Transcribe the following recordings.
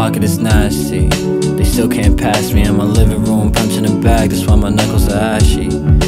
pocket is nasty. They still can't pass me in my living room, punching a bag, that's why my knuckles are ashy.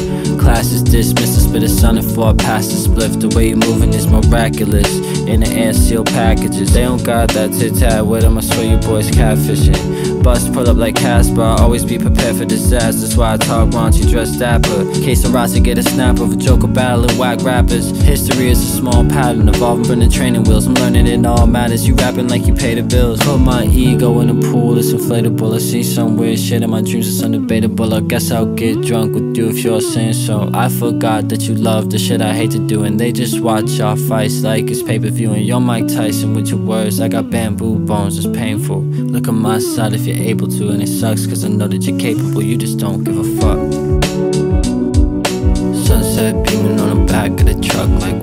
Class is dismissed, I spit a sun before I pass the spliff. The way you moving is miraculous. In the air, sealed packages. They don't got that tit tat with them, I swear you boys catfishing. Bust pull up like Casper, I always be prepared for disaster. That's why I talk raunchy, dress dapper. Case of Rossi get a snap of a joker battling whack rappers. History is a small pattern evolving from the training wheels. I'm learning it all matters. You rapping like you pay the bills. Put my ego in the pool, it's inflatable. I see some weird shit in my dreams, it's undebatable. I guess I'll get drunk with you if you're saying so. I forgot that you love the shit I hate to do, and they just watch our fights like it's pay per view. And you're Mike Tyson with your words. I got bamboo bones, it's painful. Look on my side if you're able to, and it sucks cause I know that you're capable. You just don't give a fuck. Sunset beaming on the back of the truck, like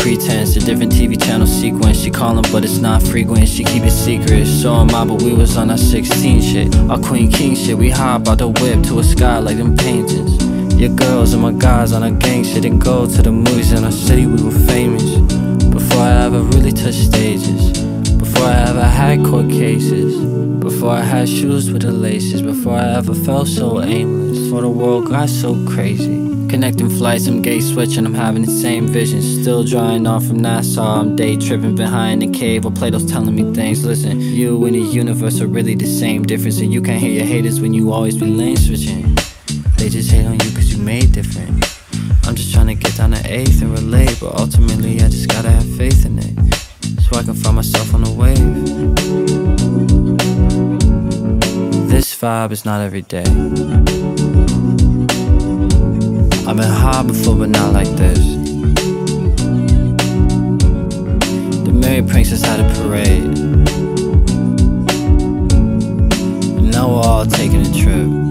pretense, a different TV channel sequence. She callin', but it's not frequent. She keep it secret. So am I, but we was on our 16 shit. Our queen king shit. We hop out the whip to a sky like them paintings. Your girls and my guys on our gang shit and go to the movies in our city. We were famous before I ever really touched stages. Before I ever had court cases. Before I had shoes with the laces. Before I ever felt so aimless. Before the world got so crazy. Connecting flights, I'm gate switching, I'm having the same vision. Still drying off from Nassau, I'm day tripping behind the cave. Or Plato's telling me things. Listen, you and the universe are really the same difference. And you can't hear your haters when you always be lane switching. They just hate on you cause you made different. I'm just trying to get down to eighth and relate, but ultimately I just gotta have faith in it. So I can find myself on a wave. This vibe is not every day. I've been high before, but not like this. The Merry Princess had a parade. And now we're all taking a trip.